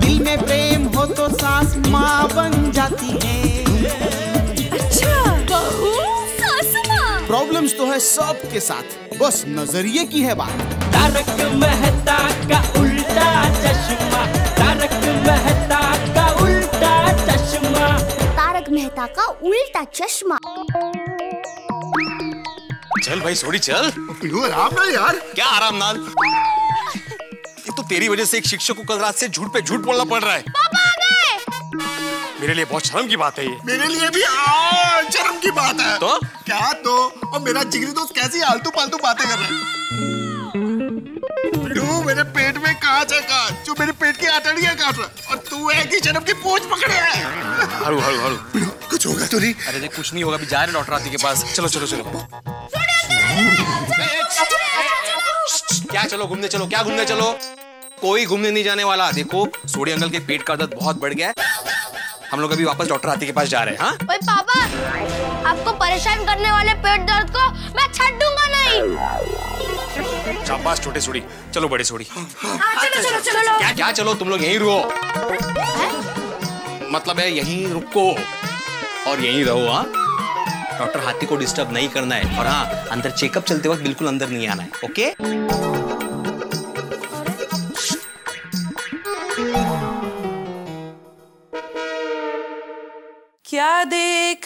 दिल में प्रेम हो तो सास माँ बन जाती है। अच्छा बहू सास माँ। प्रॉब्लम्स तो है सबके साथ बस नज़रिए की है बात। तारक मेहता का उल्टा चश्मा तारक मेहता का उल्टा चश्मा। तारक मेहता का उल्टा चश्मा। चल भाई सोड़ी चल। क्यों आराम ना यार। क्या आराम नाल? तो तेरी वजह से एक शिक्षक को कल रात से झूठ पे झूठ बोलना पड़ रहा है पापा आ गए मेरे लिए बहुत शर्म की बात है ये मेरे लिए भी शर्म की बात है तो? क्या तो और मेरा जिगरी दोस्त कैसी आलतू पालतू बातें कर रहा है तू मेरे पेट में कांच है कांच जो मेरे पेट की आटड़ियाँ काट रहा और तू है कि शर्म की पूंछ पकड़े है हरु हरु हरु कुछ होगा तो नहीं अरे देख कुछ नहीं होगा अभी जा रहे डॉक्टर आती के पास चलो चलो चलो क्या चलो घूमने चलो क्या घूमने चलो कोई घूमने नहीं जाने वाला। देखो सोडी अंकल के पेट का दर्द बहुत बढ़ गया है। हम लोग अभी वापस डॉक्टर हाथी के पास जा रहे हैं हाँ? ओए पापा आपको परेशान करने वाले पेट दर्द को मैं छੱडूँगा नहीं। शाबाश छोटे सोडी चलो बड़े सोडी हाँ, चलो चलो चलो क्या क्या? चलो तुम लोग यहीं रुको मतलब है यहीं रुको और यहीं रहो हाँ? डॉक्टर हाथी को डिस्टर्ब नहीं करना है। और हाँ अंदर चेकअप चलते वक्त बिल्कुल अंदर नहीं आना है ओके?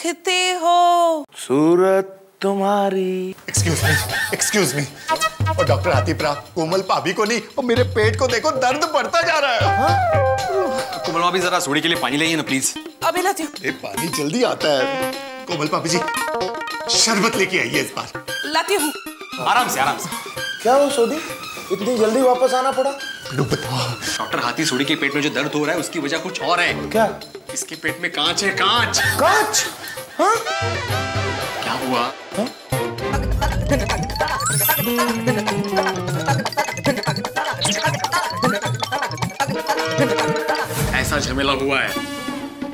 देखते हो। सूरत तुम्हारी। एक्सक्यूज मी एक्सक्यूज मी और डॉक्टर हाथीप्रा कोमल भाभी को नहीं और मेरे पेट को देखो दर्द बढ़ता जा रहा है। कोमल भी जरा सोडी के लिए पानी लाइए ना प्लीज़ अभी लाती हूँ पानी जल्दी आता है। कोमल भाभी जी शरबत लेके आइए इस बार। लाती हूँ। आराम से आराम से। क्या हो सोदी? इतनी जल्दी वापस आना पड़ा? डॉक्टर हाथी सोडी के पेट में जो दर्द हो रहा है उसकी वजह कुछ और है। क्या? इसके पेट में कांच है कांच। कांच? हाँ क्या हुआ? ऐसा झमेला हुआ है।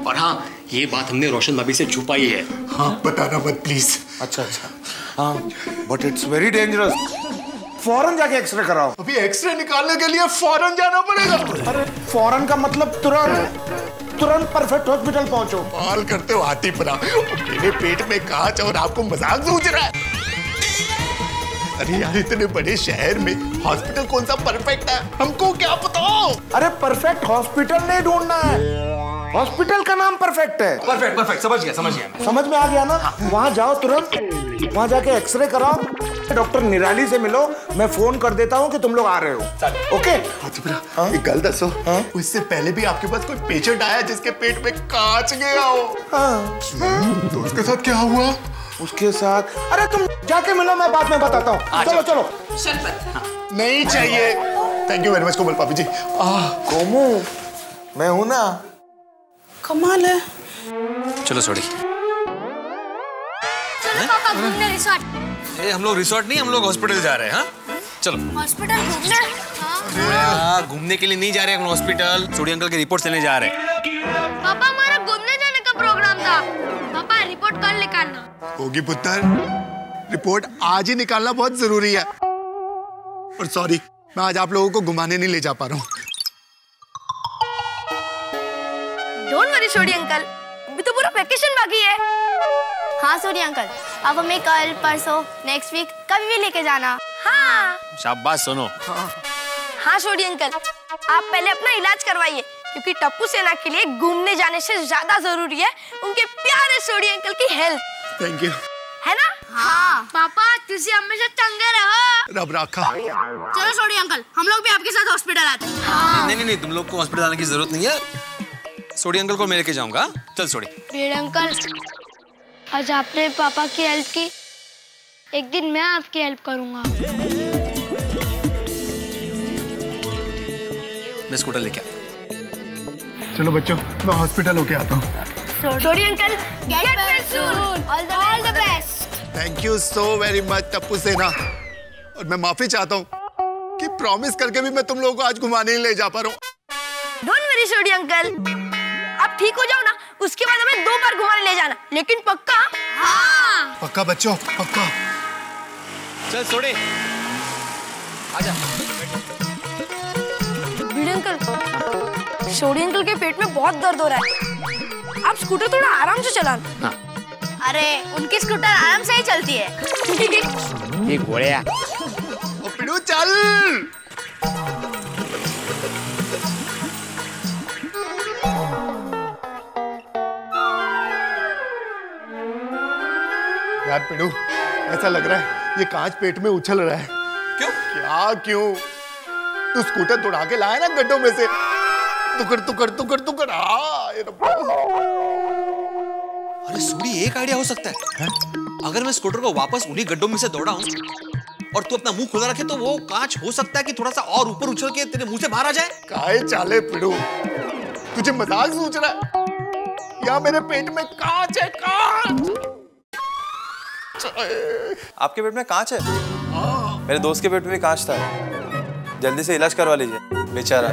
और हाँ ये बात हमने रोशन भाभी से छुपाई है। हाँ बताना मत प्लीज़ अच्छा अच्छा। हाँ बट इट्स वेरी डेंजरस फ़ौरन जाके एक्सरे कराओ। अभी एक्सरे निकालने के लिए फ़ौरन जाना पड़ेगा। अरे फ़ौरन का मतलब तुरंत। तुरंत परफेक्ट हॉस्पिटल पहुंचो। कॉल करते हो हाथी परा मेरे पेट में कांच और आपको मज़ाक सूझ रहा है। अरे यार इतने बड़े शहर में हॉस्पिटल कौन सा परफेक्ट है? हमको क्या बताओ अरे परफेक्ट हॉस्पिटल नहीं ढूंढना है। हॉस्पिटल का नाम परफेक्ट है। परफेक्ट परफेक्ट समझ गया समझ गया समझ में आ गया ना? वहाँ जाओ तुरंत। वहाँ जाके एक्सरे कराओ। डॉक्टर निराली से मिलो मैं फ़ोन कर देता हूँ कि तुम लोग आ रहे हो। ओके? हाथी एक गल दसो। हाँ? उससे पहले भी आपके पास कोई पेशेंट आया जिसके पेट में कांच गया हो? हाँ। तो उसके साथ क्या हुआ? उसके साथ। अरे तुम जाके मिलो मैं बाद में बताता हूँ। चलो चलो। नहीं चाहिए। Thank you very much Komal पापी जी। आ, कोमू मैं हूँ ना। कमाल है। चलो सोडी चलो पापा घूमने रिसोर्ट। ए, हम लोग रिसोर्ट नहीं हम लोग हॉस्पिटल जा रहे हैं हाँ? चलो। हॉस्पिटल घूमने हाँ? घूमने के लिए नहीं जा रहे हैं हम हॉस्पिटल सोडी अंकल की रिपोर्ट लेने जा रहे हैं। पापा हमारा घूमने जाने का प्रोग्राम था। पापा रिपोर्ट कल निकालना। होगी पुत्र। रिपोर्ट आज ही निकालना बहुत ज़रूरी है। और सॉरी मैं आज आप लोगों को घुमाने नहीं ले जा पा रहा हूँ। Don't worry Sodhi uncle. अभी तो पूरा वेकेशन बाकी है। हाँ सूर्य अंकल। अब हमें कल परसों नेक्स्ट वीक कभी भी लेके जाना। हाँ। शाबाश सुनो। हाँ। छोड़ी अंकल। आप पहले अपना इलाज करवाइए क्योंकि टप्पू सेना के लिए घूमने जाने से ज़्यादा ज़रूरी है उनके प्यारे सोडी अंकल की हेल्थ। थैंक यू है ना? हाँ। पापा तुझे हमेशा चंगे रहो। रब रखा। चलो सोडी अंकल हम लोग भी आपके साथ हॉस्पिटल आते हैं। हाँ। नहीं नहीं नहीं तुम लोग को हॉस्पिटल आने की ज़रूरत नहीं है। सोडी अंकल को मैं लेके जाऊँगा। चल सोडी अंकल आज आपने पापा की हेल्प की। एक दिन मैं आपकी हेल्प करूँगा। मैं स्कूटर लेके आता चलो बच्चों मैं हॉस्पिटल होके आता हूँ। Sodhi uncle get well soon all the best thank you so very much Tapu Sena और मैं माफ़ी चाहता हूँ कि प्रॉमिस करके भी मैं तुम लोगों को आज घुमाने नहीं ले जा पा रहा हूँ। डोंट वरी छोड़ी अंकल आप ठीक हो जाओ ना? उसके बाद हमें दो बार घुमाने ले जाना। लेकिन पक्का? हाँ। पक्का बच्चों पक्का। चल सोड़े। आजा। भिड़े अंकल छोड़ी अंकल के पेट में बहुत दर्द हो रहा है। आप स्कूटर थोड़ा आराम से चलाना। अरे उनकी स्कूटर आराम से ही चलती है। ये घोड़िया ओ पिड़ू चल। यार पिड़ू ऐसा लग रहा है ये कांच पेट में उछल रहा है। क्यों? क्या क्यों? तू स्कूटर तुड़ा के लाया ना गड्ढों में से। तुकर आ ये रब्बा। अरे सूरी एक आइडिया हो सकता है। अगर मैं स्कूटर को वापस उन्हीं गड्ढों में से दौड़ा हूँ और तू अपना मुँह खुला रखे तो वो कांच हो सकता है कि थोड़ा सा और ऊपर उछल के तेरे मुँह से बाहर आ जाए। काहे चाले पिड़ू? तुझे मज़ाक सोच रहा है? यहाँ मेरे पेट में कांच है कांच? आपके पेट में कांच है? मेरे दोस्त के पेट में भी कांच था। जल्दी से इलाज करवा लीजिए बेचारा।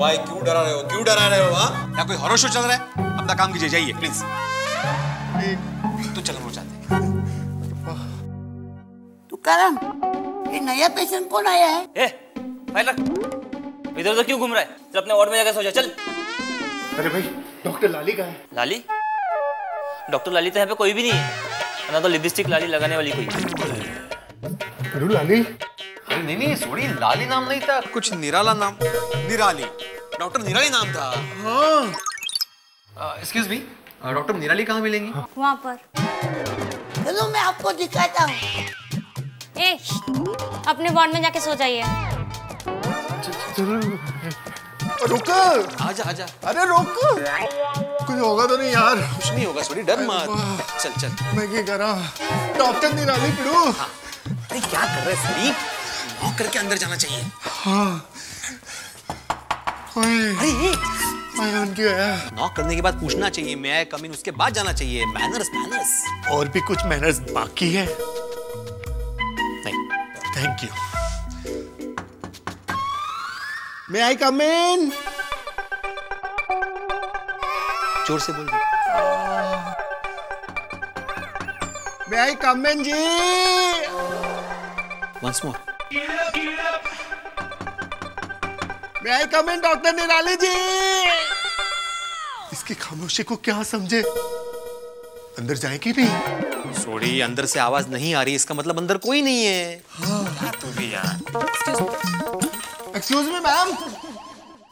भाई क्यों डरा रहे हो? क्यों डरा रहे हो हाँ? यहाँ कोई हॉरर शो चल रहा है? अपना काम कीजिए जाइए प्लीज़ तो चलो वो जाते तुकाराम ये नया पेशेंट कौन आया है? ए फ़ाइल रख इधर उधर क्यों घूम रहा है? चल अपने वार्ड में जाकर सो जा चल। अरे भाई डॉक्टर लाली का है। लाली? डॉक्टर लाली तो यहाँ पे कोई भी नहीं है। ना तो लिपस्टिक लाली लगाने वाली कोई पिड़ू लाली? अरे नहीं नहीं सोड़ी लाली नाम नहीं था कुछ निराला नाम निराली। डॉक्टर निराली नाम था। हाँ। एक्सक्यूज मी डॉक्टर निराली कहाँ मिलेंगी? वहाँ पर। चलो मैं आपको दिखाता हूँ। ए अपने वार्ड में जाके सो जाइए। चलो। रुक। आजा आजा। अरे रुक। कुछ होगा तो नहीं यार। कुछ नहीं होगा सोड़ी डर मत। चल चल। मैं क्या करा डॉक्टर निराली पिड़ू। अरे क्या कर रहे सोड़ी नॉक करके अंदर जाना चाहिए। हाँ। मैं है? नॉक करने के बाद पूछना चाहिए। मैं आई कम इन उसके बाद जाना चाहिए। मैनर्स मैनर्स और भी कुछ मैनर्स बाकी है? नहीं। थैंक यू मे आई कम इन ज़ोर से बोल मे आई कम इन जी। Once more may I come in doctor निराली जी। इसकी खामोशी को क्या समझे? अंदर जाएगी भी? सोड़ी अंदर से आवाज़ नहीं आ रही इसका मतलब अंदर कोई नहीं है। तू भी यार। एक्सक्यूज मी मैम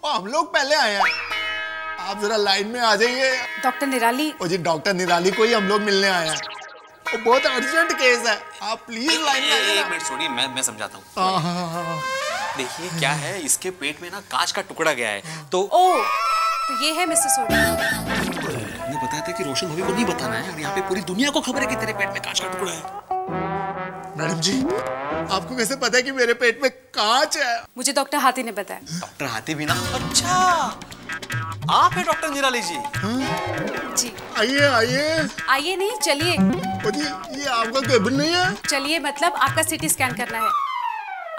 हम लोग पहले आए हैं। आप जरा लाइन में आ जाइए। डॉक्टर निराली। ओ जी डॉक्टर निराली को ही हम लोग मिलने आए हैं। वो बहुत अर्जेंट केस है। आप प्लीज़ लाइन में एक मिनट सोड़ी मैं मैं समझाता हूँ। हाँ, हाँ, हाँ। देखिए क्या है इसके पेट में ना कांच का टुकड़ा गया है। तो ओ तो ये है मिस्टर सोडी बताया था कि रोशन भाभी को नहीं बताना है और यहाँ पे पूरी दुनिया को खबर है कि तेरे पेट में कांच का टुकड़ा है। मैडम जी आपको कैसे पता है कि मेरे पेट में कांच है? मुझे डॉक्टर हाथी ने बताया। डॉक्टर हाथी भी ना अच्छा आप है डॉक्टर निराली जी। जी। आइए आइए। आइए नहीं चलिए। ये आपका केबिन नहीं है? चलिए मतलब आपका सीटी स्कैन करना है।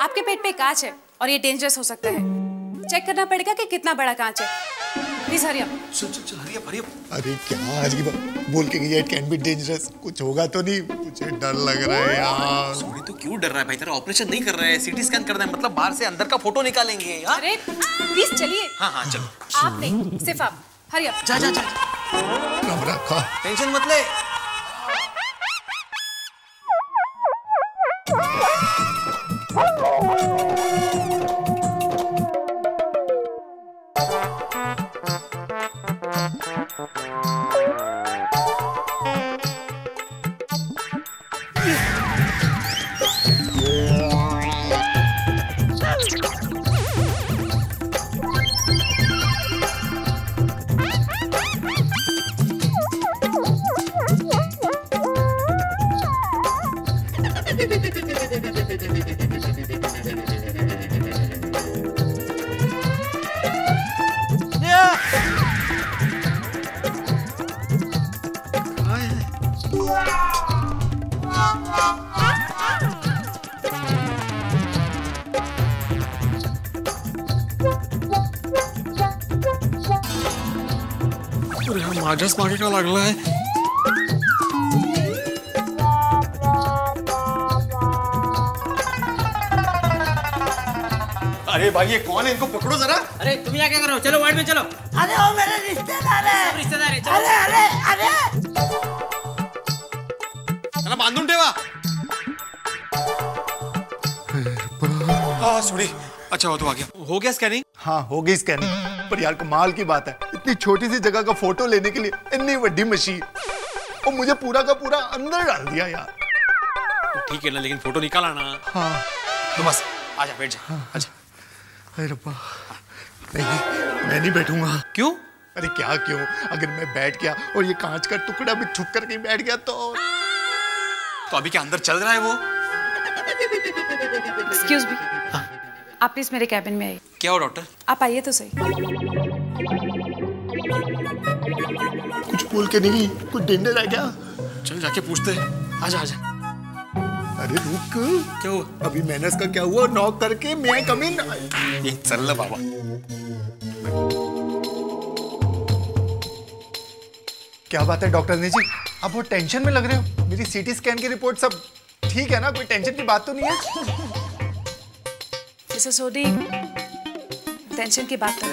आपके पेट पे कांच है और ये डेंजरस हो सकता है। चेक करना पड़ेगा कि कितना बड़ा कांच है। प्लीज़ हरिया चल चल चल हरिया हरिया अरे क्या आज की बात। बोल के गई इट कैन बी डेंजरस कुछ होगा तो नहीं। मुझे डर लग रहा है यार। सोनी तो क्यों डर रहा है भाई? तेरा ऑपरेशन नहीं कर रहा है। सीटी स्कैन करना है मतलब बाहर से अंदर का फ़ोटो निकालेंगे यार अरे प्लीज़ चलिए। हाँ हाँ चलो। आप नहीं सिर्फ़ आप। हरिया। जा जा जा घबरा रखा टेंशन मत ले। अरे हा माझ्याच मागे का लागलाय अरे भाई ये कौन है? इनको पकड़ो जरा। अरे तुम यहाँ क्या कर रहे हो? चलो वार्ड में चलो। अरे वो मेरे रिश्तेदार है। रिश्तेदार है चलो। अरे अरे अरे। चला बांधून ठेवा। हाँ सॉरी अच्छा हो तो आ गया। हो गया स्कैनिंग हाँ हो गई स्कैनिंग पर यार कमाल की बात है। इतनी छोटी सी जगह का फ़ोटो लेने के लिए इतनी बड़ी मशीन। और मुझे पूरा का पूरा अंदर डाल दिया यार। ठीक है ना लेकिन फ़ोटो निकाल आना। हाँ। तो बस आजा बैठ जा। आजा। अरे रब्बा नहीं मैं नहीं बैठूँगा। क्यों? अरे क्या क्यों? अगर मैं बैठ गया और ये कांच का टुकड़ा भी ठुक करके बैठ गया तो तो अभी क्या अंदर चल रहा है वो? एक्सक्यूज मी हाँ? आप प्लीज़ मेरे कैबिन में आइए। क्या हो डॉक्टर आप आइए तो सही। बोल के नहीं कुछ डिंडे रह गया चल जाके पूछते आजा आजा। अरे रुक। क्या हुआ? अभी मैंने इसका क्या हुआ? नॉक करके मैं कम इन ये चल ना बाबा। क्या बात है डॉक्टर ने जी? आप बहुत टेंशन में लग रहे हो। मेरी सीटी स्कैन की रिपोर्ट सब ठीक है ना? कोई टेंशन की बात तो नहीं है? मिस्टर सोडी टेंशन की बात तो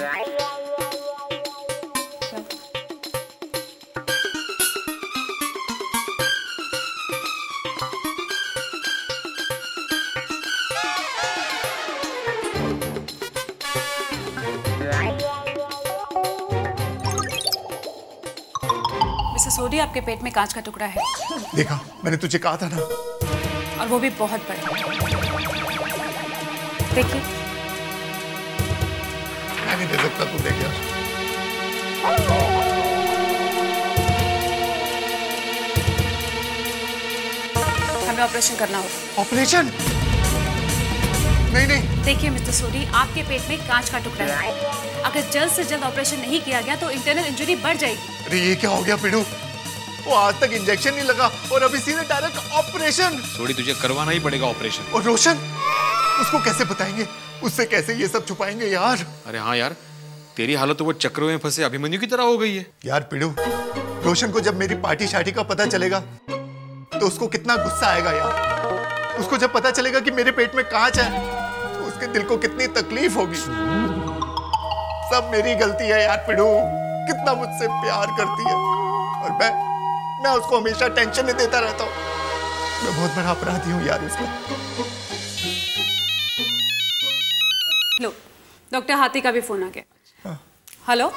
मिस्टर आपके पेट में कांच का टुकड़ा है। देखा मैंने तुझे कहा था ना। और वो भी बहुत बड़ा। देखिए। मैं नहीं दे सकता तू देख यार हमें ऑपरेशन करना होगा। ऑपरेशन? नहीं नहीं। देखिए मिस्टर सोडी आपके पेट में कांच का टुकड़ा है। अगर जल्द से जल्द ऑपरेशन नहीं किया गया तो इंटरनल इंजरी बढ़ जाएगी। अरे ये क्या हो गया पिड़ू वो आज तक इंजेक्शन नहीं लगा और अभी सीधे डायरेक्ट ऑपरेशन थोड़ी तुझे करवाना ही पड़ेगा ऑपरेशन और रोशन उसको कैसे बताएँगे? उससे कैसे ये सब छुपाएँगे यार? अरे हाँ यार तेरी हालत तो वो चक्रों में फंसे अभिमन्यु की तरह हो गई है। यार पिड़ू रोशन को जब मेरी पार्टी शार्टी का पता चलेगा तो उसको कितना गुस्सा आएगा यार। उसको जब पता चलेगा कि मेरे पेट में कांच है तो उसके दिल को कितनी तकलीफ़ होगी। सब मेरी गलती है यार पिड़ू। कितना मुझसे प्यार करती है। और मैं मैं उसको हमेशा टेंशन नहीं देता रहता हूँ। मैं बहुत बड़ा अपराधी हूँ यार उसको। लो डॉक्टर हाथी का भी फ़ोन आ गया। हेलो?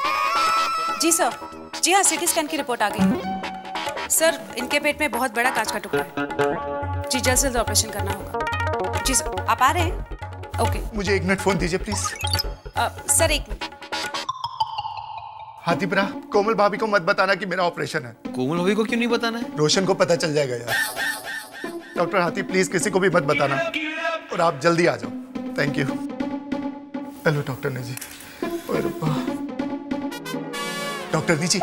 जी सर जी हाँ सिटी स्कैन की रिपोर्ट आ गई। सर इनके पेट में बहुत बड़ा कांच का टुकड़ा है। जी जल्द से जल्द ऑपरेशन करना होगा। जी सर आप आ रहे हैं? ओके। मुझे एक मिनट फ़ोन दीजिए प्लीज़। अ, सर एक मिनट। हाथीपुरा कोमल भाभी को मत बताना कि मेरा ऑपरेशन है। कोमल भाभी को क्यों नहीं बताना है? रोशन को पता चल जाएगा यार। डॉक्टर हाथी प्लीज़ किसी को भी मत बताना। और आप जल्दी आ जाओ। थैंक यू हेलो डॉक्टर ने जी। डॉक्टर जी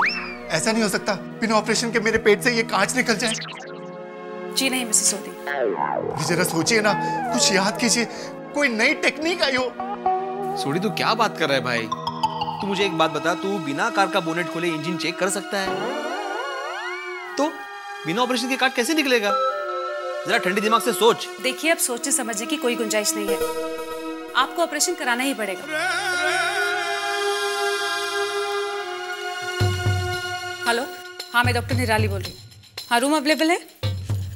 ऐसा नहीं हो सकता। बिना ऑपरेशन के मेरे पेट से ये कांच निकल जाए। जी नहीं मिसेस ये जरा सोचिए ना। कुछ याद कीजिए। कोई नई टेक्निक आई हो। सोडी तू क्या बात कर रहा है भाई? तू मुझे एक बात बता, तू बिना कार का बोनेट खोले इंजन चेक कर सकता है। तो बिना ऑपरेशन के काट कैसे निकलेगा? जरा ठंडी दिमाग से सोच। देखिए, अब सोचने समझने की कोई गुंजाइश नहीं है। आपको ऑपरेशन कराना ही पड़ेगा। हेलो हाँ मैं डॉक्टर निराली बोल रही हूँ। हाँ रूम अवेलेबल है?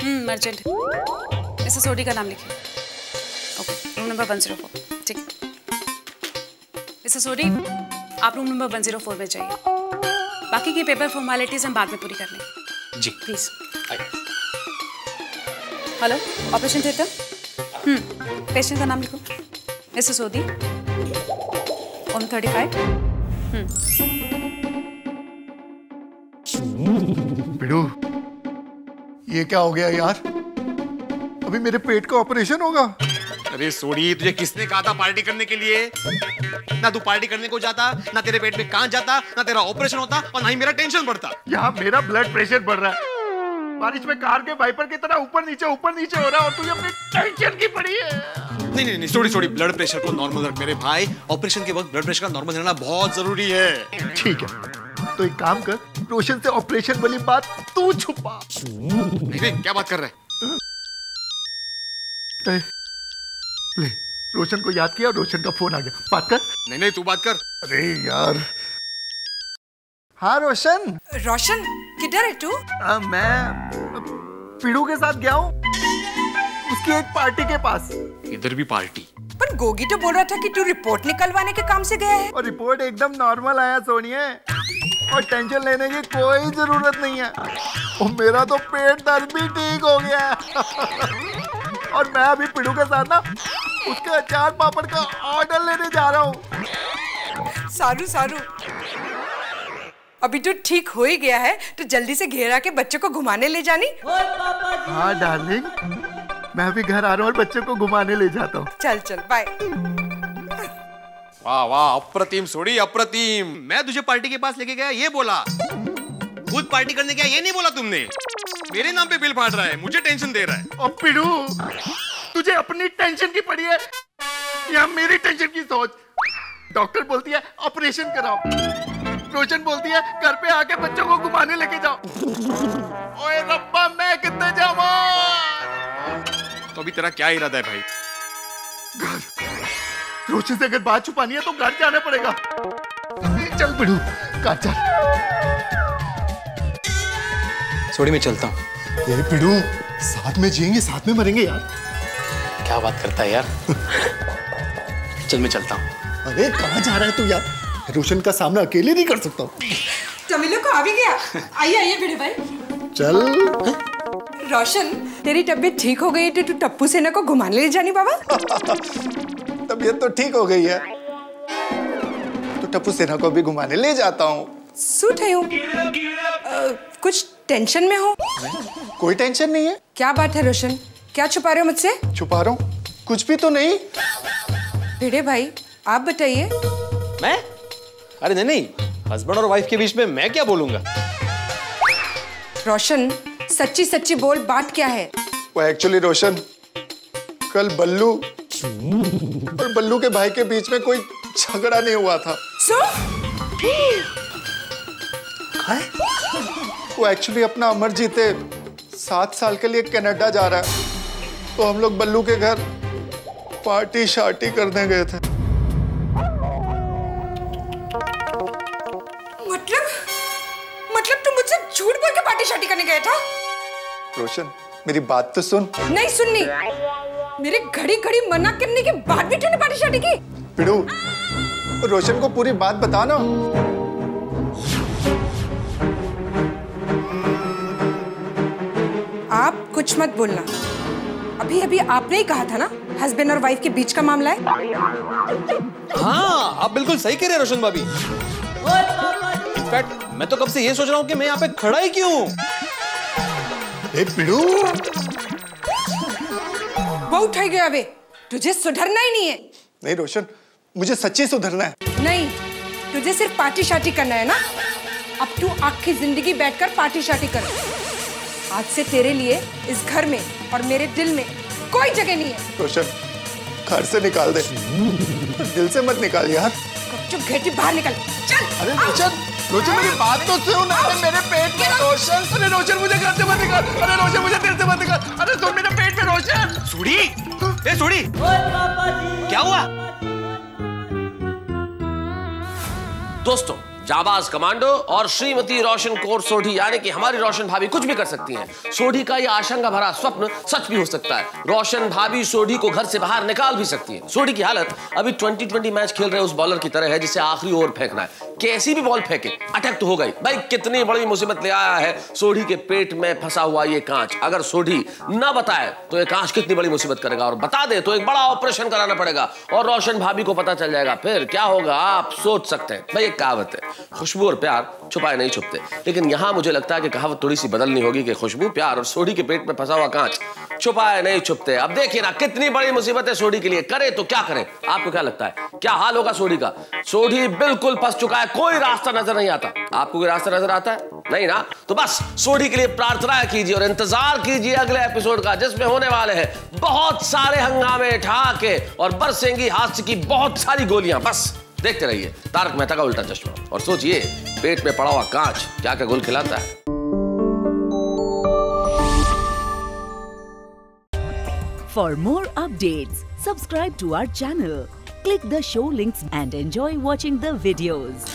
हम्म अर्जेंट मिसेस सोडी का नाम लिखिए। Okay room number one zero four ठीक। मिसेस सोडी आप room number one zero four में जाइए। बाकी की पेपर फॉर्मेलिटीज हम बाद में पूरी कर लेंगे। जी। Please hello operation theatre hmm patient का नाम लिखो। Mrs Sodhi one thirty five बिड़ू ये क्या हो गया यार? अभी मेरे पेट का ऑपरेशन होगा। अरे सोडी तुझे किसने कहा था पार्टी करने के लिए? ना तू पार्टी करने को जाता ना तेरे पेट में कांच जाता ना तेरा ऑपरेशन होता और ना ही मेरा टेंशन बढ़ता। यहाँ मेरा ब्लड प्रेशर बढ़ रहा है। बारिश में कार के वाइपर की तरह ऊपर नीचे ऊपर नीचे हो रहा है और तुझे अपनी टेंशन की पड़ी है। नहीं नहीं नहीं सॉरी सॉरी ब्लड प्रेशर को नॉर्मल रख मेरे भाई। ऑपरेशन के वक्त ब्लड प्रेशर का नॉर्मल रहना बहुत ज़रूरी है। ठीक है। तो एक काम कर रोशन से ऑपरेशन वाली बात तू छुपा। नहीं नहीं क्या बात कर रहे हैं? ले रोशन को याद किया और रोशन का फ़ोन आ गया। बात कर। नहीं नहीं तू बात कर। अरे यार। हाँ रोशन। रोशन किधर है तू? आ, मैं पीड़ू के साथ गया हूँ। उसकी एक पार्टी के पास। इधर भी पार्टी। पर गोगी तो बोल रहा था कि तू रिपोर्ट निकलवाने के काम से गया है। और रिपोर्ट एकदम नॉर्मल आया सोनिया। और टेंशन लेने की कोई ज़रूरत नहीं है। और मेरा तो पेट दर्द भी ठीक हो गया और मैं अभी पिड़ू के साथ ना उसके अचार पापड़ का ऑर्डर लेने जा रहा हूँ। सारू सारू अभी तो ठीक हो ही गया है तो जल्दी से घेरा के बच्चों को घुमाने ले जानी। हाँ डार्लिंग मैं अभी घर आ रहा हूँ और बच्चे को घुमाने ले जाता हूँ। चल चल बाय वाह वाह अप्रतिम सोड़ी अप्रतिम। मैं तुझे पार्टी के पास लेके गया ये बोला। खुद पार्टी करने गया ये नहीं बोला तुमने। मेरे नाम पे बिल फाड़ रहा है मुझे टेंशन दे रहा है। पिड़ू तुझे अपनी टेंशन की पड़ी है? या मेरी टेंशन की सोच? डॉक्टर बोलती है ऑपरेशन कराओ। रोशन बोलती है घर पे आके बच्चों को घुमाने लेके जाओ। ओए रब्बा मैं कितने जावा तो अभी तेरा क्या इरादा है भाई? घर। रोशन से अगर बात छुपानी है तो घर जाना पड़ेगा। चल पिड़ू घर चल सोड़ी मैं चलता हूँ। पिड़ू साथ में जिएँगे साथ में मरेंगे यार। क्या बात करता है यार? चल मैं चलता हूँ। अरे कहाँ जा रहा है तू यार? रोशन का सामना अकेले नहीं कर सकता। तमिलो को आ भी गया। आइए आइए भिड़े भाई। चल। रोशन तेरी तबीयत ठीक हो गई तो तू टप्पू सेना को घुमाने ले जानी बाबा। तबीयत तो ठीक हो गई है। तो टप्पू सेना को भी घुमाने ले जाता हूँ। सूट है हूँ कुछ टेंशन में हो? कोई टेंशन नहीं है। क्या बात है रोशन? क्या छुपा रहे हो मुझसे? छुपा रहा हूँ। कुछ भी तो नहीं। भिड़े भाई आप बताइए। मैं? अरे नहीं नहीं। हस्बैंड और वाइफ के बीच में मैं क्या बोलूँगा? रोशन सच्ची सच्ची बोल बात क्या है? वो एक्चुअली रोशन कल बल्लू और बल्लू के भाई के बीच में कोई झगड़ा नहीं हुआ था। सो? वो एक्चुअली अपना अमर जीते सात साल के लिए कनाडा जा रहा है। तो हम लोग बल्लू के घर पार्टी शार्टी करने गए थे। मतलब? मतलब तुम मुझसे झूठ बोल के पार्टी शार्टी करने गया था? रोशन मेरी बात तो सुन। नहीं सुननी। मेरे घड़ी घड़ी मना करने के बाद भी तूने पार्टी शार्टी की। पिड़ू रोशन को पूरी बात बता ना आप कुछ मत बोलना। अभी अभी आपने ही कहा था ना हस्बैंड और वाइफ के बीच का मामला है? हाँ आप बिल्कुल सही कह रहे हैं रोशन भाभी। इनफैक्ट मैं तो कब से ये सोच रहा हूँ कि मैं यहाँ पे खड़ा ही क्यों हूँ? पिड़ू। वो उठाई गया वे तुझे सुधरना ही नहीं है। नहीं रोशन मुझे सच्ची सुधरना है। नहीं तुझे सिर्फ़ पार्टी शार्टी करना है ना? अब तू आखिरी ज़िंदगी बैठकर पार्टी शार्टी कर। आज से तेरे लिए इस घर में और मेरे दिल में कोई जगह नहीं है। रोशन घर से निकाल दे। दिल से मत निकाल यार। चुप घेटी बाहर निकल। चल अरे रोशन रोशन मेरी बात तो सुन अरे मेरे पेट में रोशन। अरे रोशन मुझे घर से मत निकाल। अरे रोशन मुझे दिल से मत निकाल। अरे सुन मेरे पेट में रोशन। सुड़ी ए सुड़ी क्या हुआ? दोस्तों जाबाज कमांडो और श्रीमती रोशन कौर सोढ़ी, यानी कि हमारी रोशन भाभी कुछ भी कर सकती हैं। सोढ़ी का यह आशंका भरा स्वप्न सच भी हो सकता है। रोशन भाभी सोढ़ी को घर से बाहर निकाल भी सकती है। सोढ़ी की हालत अभी 2020 मैच खेल रहे उस बॉलर की तरह है, जिसे आखिरी ओवर फेंकना है। कैसी भी बॉल फेंके, अटक तो हो गई। भाई, कितनी बड़ी मुसीबत ले आया है सोढ़ी के पेट में फंसा हुआ ये कांच। अगर सोढ़ी न बताए तो ये कांच कितनी बड़ी मुसीबत करेगा? और बता दे तो एक बड़ा ऑपरेशन कराना पड़ेगा। और रोशन भाभी को पता चल जाएगा, फिर क्या होगा, आप सोच सकते हैं। भाई, एक कहावत है खुशबू और प्यार छुपाए नहीं छुपते। लेकिन यहाँ मुझे लगता है कि कहावत थोड़ी सी बदलनी होगी कि खुशबू प्यार और सोढ़ी के पेट में फंसा हुआ कांच छुपाए नहीं छुपते। अब देखिए ना, कितनी बड़ी मुसीबत है सोडी के लिए। करे तो क्या करे? आपको क्या लगता है? क्या हाल होगा सोडी का? सोडी बिल्कुल फंस चुका है, कोई रास्ता नज़र नहीं आता। आपको कोई रास्ता नज़र आता है? नहीं ना? तो बस सोडी के लिए प्रार्थना कीजिए और इंतज़ार कीजिए अगले एपिसोड का, जिसमें होने वाले हैं बहुत सारे हंगामे ठहाके और बरसेंगी हास्य की बहुत सारी गोलियाँ। बस। देखते रहिए, तारक मेहता का उल्टा चश्मा। और सोचिए, पेट में पड़ा हुआ कांच क्या क्या गुल खिलाता है। For more update subscribe to our channel click the show links and enjoy watching the videos